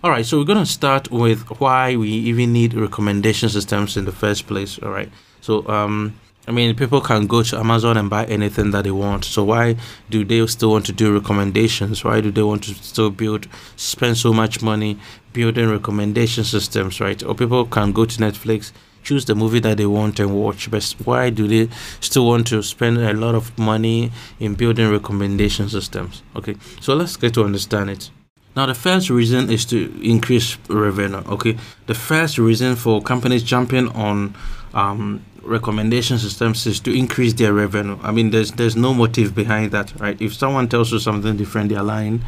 All right, so we're going to start with why we even need recommendation systems in the first place. All right, so um, I mean, people can go to Amazon and buy anything that they want. So why do they still want to do recommendations? Why do they want to still build, spend so much money building recommendation systems, right? Or people can go to Netflix, choose the movie that they want and watch. But why do they still want to spend a lot of money in building recommendation systems? Okay, so let's get to understand it. Now, the first reason is to increase revenue. Okay, the first reason for companies jumping on um, recommendation systems is to increase their revenue. I mean, there's there's no motive behind that, right? If someone tells you something different, they're lying.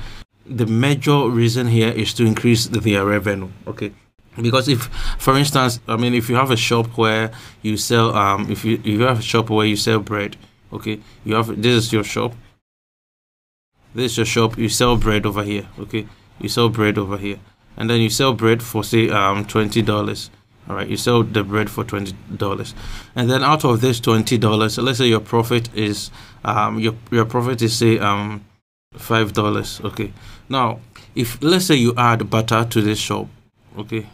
The major reason here is to increase their revenue. Okay, because if for instance i mean if you have a shop where you sell um if you if you have a shop where you sell bread okay you have this is your shop this is your shop you sell bread over here okay you sell bread over here. And then you sell bread for say um $20 all right you sell the bread for $20 and then out of this $20 let's say your profit is um your your profit is say um $5 okay. Now if let's say you add butter to this shop. Okay.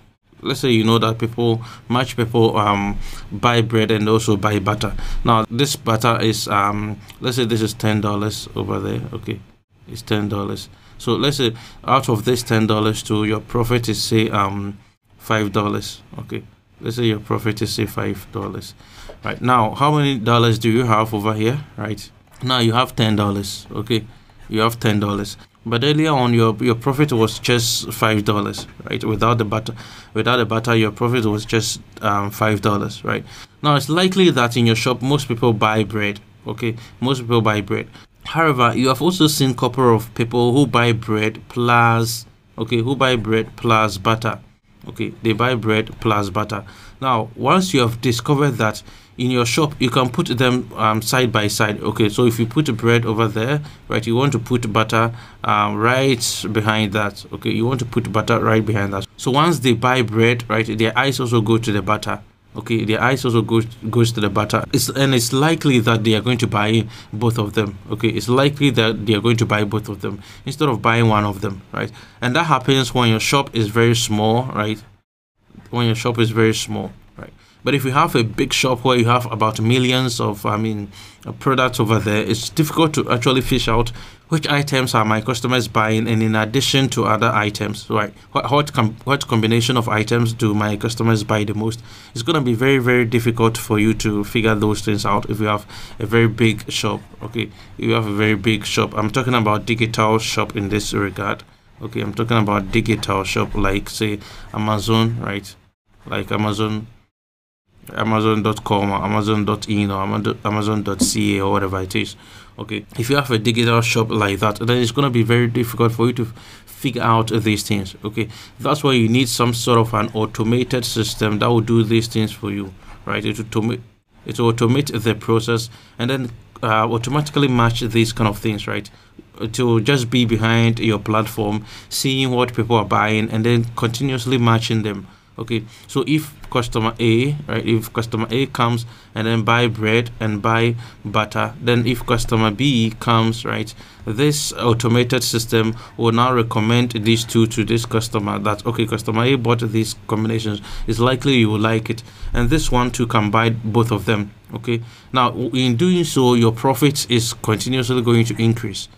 Let's say you know that people much people um buy bread and also buy butter. Now this butter is um let's say this is ten dollars over there. Okay. It's ten dollars so let's say out of this ten dollars to your profit is say um five dollars. Okay, let's say your profit is say five dollars. Right now, how many dollars do you have over here? Right now you have ten dollars. Okay, you have ten dollars. But earlier on, your your profit was just five dollars, right? Without the butter, without the butter, your profit was just um, five dollars, right? Now it's likely that in your shop, most people buy bread. Okay, most people buy bread. However, you have also seen couple of people who buy bread plus okay, who buy bread plus butter. Okay, they buy bread plus butter. Now, once you have discovered that in your shop, you can put them um, side by side. Okay, so if you put bread over there, right, you want to put butter um, right behind that. Okay, you want to put butter right behind that. So once they buy bread, right, their eyes also go to the butter okay the eyes also goes goes to the butter. It's, and it's likely that they are going to buy both of them. Okay it's likely that they are going to buy both of them instead of buying one of them right? And that happens when your shop is very small right? When your shop is very small but if you have a big shop where you have about millions of, I mean, uh, products over there, it's difficult to actually fish out which items are my customers buying, and in addition to other items, right? What what, com what combination of items do my customers buy the most? It's going to be very very difficult for you to figure those things out if you have a very big shop. Okay, if you have a very big shop. I'm talking about digital shop in this regard. Okay, I'm talking about digital shop like say Amazon, right? Like Amazon amazon.com or amazon.in or amazon.ca or whatever it is okay? If you have a digital shop like that then it's going to be very difficult for you to figure out these things okay? That's why you need some sort of an automated system that will do these things for you right? It it will automate the process and then uh, automatically match these kind of things right? To just be behind your platform seeing what people are buying and then continuously matching them okay so if customer a right if customer a comes and then buy bread and buy butter then if customer b comes right this automated system will now recommend these two to this customer that okay customer a bought these combinations. It's likely you will like it. And this one can buy both of them okay? Now in doing so your profit is continuously going to increase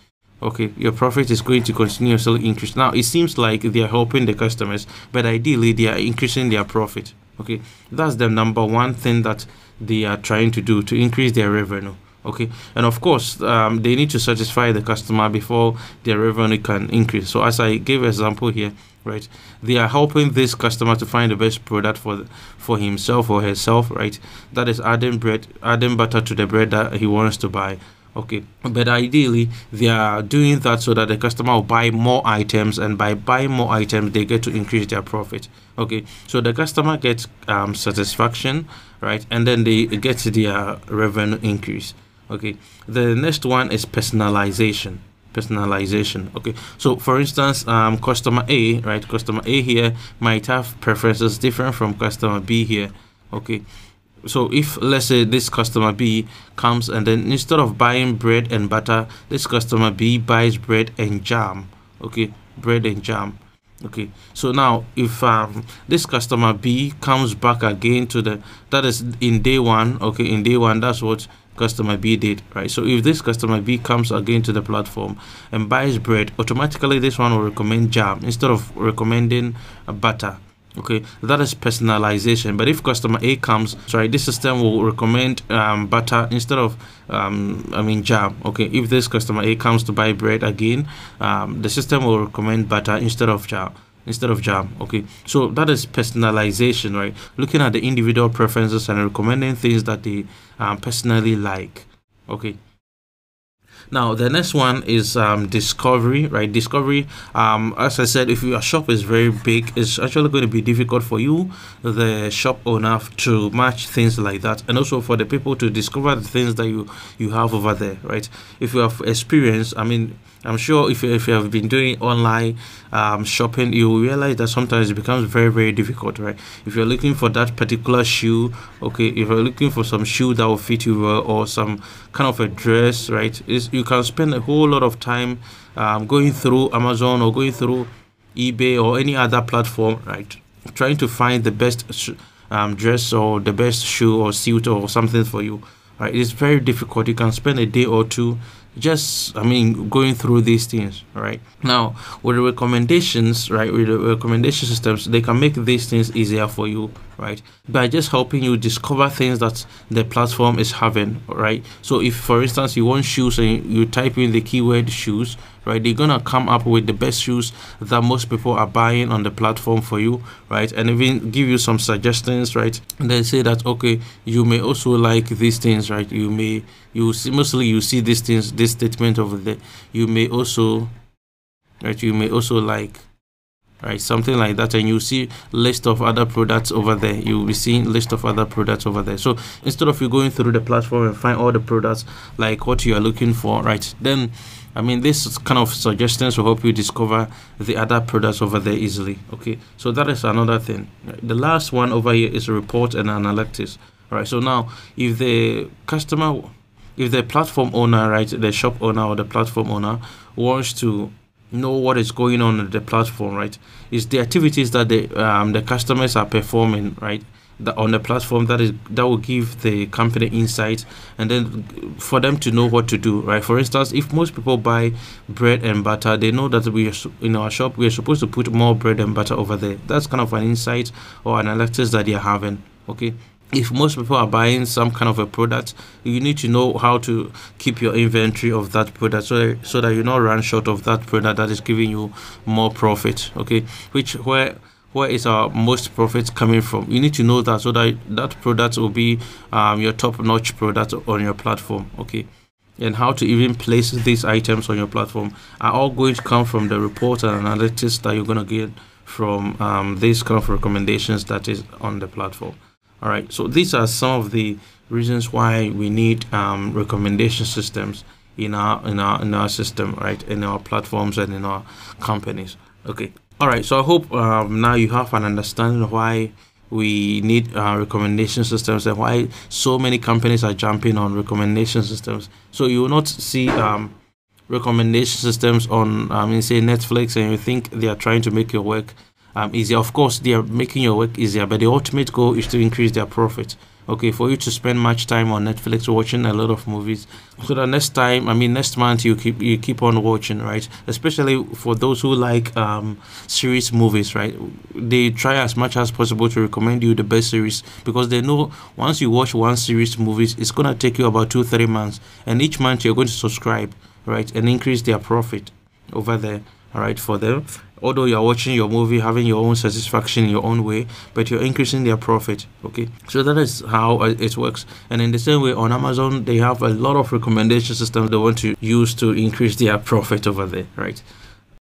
okay your profit is going to continuously increase. Now it seems like they are helping the customers but ideally they are increasing their profit. Okay that's the number one thing that they are trying to do to increase their revenue. Okay and of course um, they need to satisfy the customer before their revenue can increase. So as i gave example here right they are helping this customer to find the best product for the, for himself or herself right? That is adding bread adding butter to the bread that he wants to buy okay but ideally they are doing that so that the customer will buy more items and by buying more items they get to increase their profit. Okay so the customer gets um, satisfaction right and then they get their revenue increase. Okay the next one is personalization personalization. Okay so for instance um customer a right customer a here might have preferences different from customer b here. Okay so if let's say this customer b comes and then instead of buying bread and butter this customer b buys bread and jam okay? Bread and jam okay? So now if um, this customer b comes back again to the that is in day one okay? In day one that's what customer b did right? So if this customer b comes again to the platform and buys bread automatically this one will recommend jam instead of recommending butter okay? That is personalization. But if customer a comes sorry this system will recommend um, butter instead of um, i mean jam okay? If this customer a comes to buy bread again um, the system will recommend butter instead of jam instead of jam okay? So that is personalization right? Looking at the individual preferences and recommending things that they um, personally like okay now the next one is um, discovery, right? Discovery, um, as I said, if your shop is very big, it's actually going to be difficult for you, the shop owner, to match things like that, and also for the people to discover the things that you you have over there, right? If you have experience, I mean I'm sure if you, if you have been doing online um, shopping, you realize that sometimes it becomes very, very difficult, right? If you're looking for that particular shoe, okay, if you're looking for some shoe that will fit you well or some kind of a dress, right, you can spend a whole lot of time um, going through Amazon or going through eBay or any other platform, right, trying to find the best um, dress or the best shoe or suit or something for you. Right, it's very difficult. You can spend a day or two just i mean going through these things right? Now with the recommendations right with the recommendation systems they can make these things easier for you right? By just helping you discover things that the platform is having right? So if for instance you want shoes and you type in the keyword shoes right? They're gonna come up with the best shoes that most people are buying on the platform for you right? And even give you some suggestions right? And say that okay you may also like these things right? You may you see mostly you see these things this statement over there. You may also right? You may also like right? Something like that and you see list of other products over there. You'll be seeing list of other products over there. So instead of you going through the platform and find all the products like what you are looking for right then i mean this kind of suggestions will help you discover the other products over there easily okay? So that is another thing. The last one over here is report and analytics all right? So now if the customer if the platform owner right the shop owner or the platform owner wants to know what is going on the platform, right? it's the activities that the um, the customers are performing, right? That on the platform that is that will give the company insight and then for them to know what to do right for instance if most people buy bread and butter they know that we in our shop we are supposed to put more bread and butter over there that's kind of an insight or analytics that they're having okay if most people are buying some kind of a product you need to know how to keep your inventory of that product so that, so that you not run short of that product that is giving you more profit okay? Which where where is our most profits coming from? You need to know that so that that product will be um, your top notch product on your platform okay? And how to even place these items on your platform are all going to come from the report and analytics that you're going to get from um, these kind of recommendations that is on the platform all right, so these are some of the reasons why we need um, recommendation systems in our in our in our system, right? In our platforms and in our companies. Okay. All right. So I hope um, now you have an understanding of why we need uh, recommendation systems and why so many companies are jumping on recommendation systems. So you will not see um, recommendation systems on, I mean, say Netflix, and you think they are trying to make your work um, easier. Of course, they are making your work easier, but the ultimate goal is to increase their profit. Okay, for you to spend much time on Netflix watching a lot of movies, so that next time, I mean, next month you keep you keep on watching, right? Especially for those who like um, series movies, right? They try as much as possible to recommend you the best series because they know once you watch one series movies, it's gonna take you about two three months, and each month you're going to subscribe, right, and increase their profit over there all right for them although you're watching your movie having your own satisfaction in your own way but you're increasing their profit okay? So that is how it works. And in the same way on amazon they have a lot of recommendation systems they want to use to increase their profit over there right